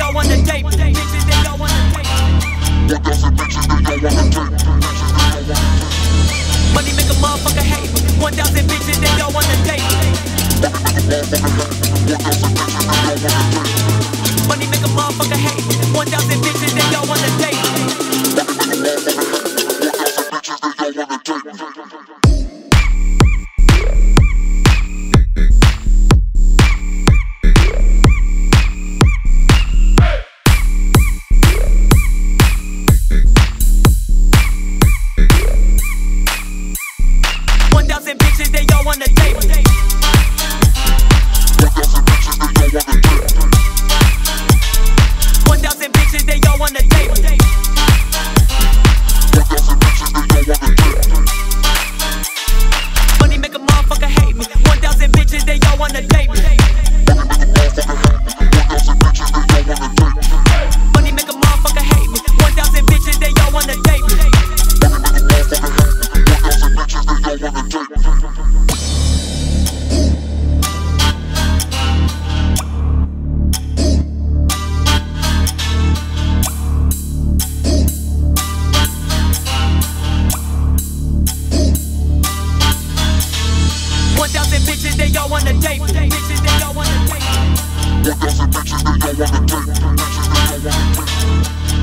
y'all wanna date. Bitches that y'all wanna date. What does it bitches that y'all wanna date? Money make a motherfucker hate. 1,000 bitches that y'all wanna date. A that y'all wanna date. tape. Bitches,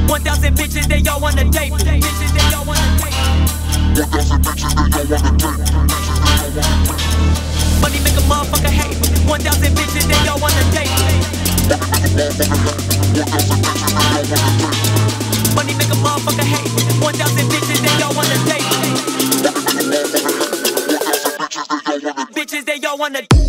1,000 bitches, they all wanna tape. 1,000 bitches, they all wanna tape. Money make a motherfucker hate. 1,000 bitches, they all wanna tape. Money make a motherfucker hate. 1,000 bitches, they all wanna tape. Bitches, they all wanna.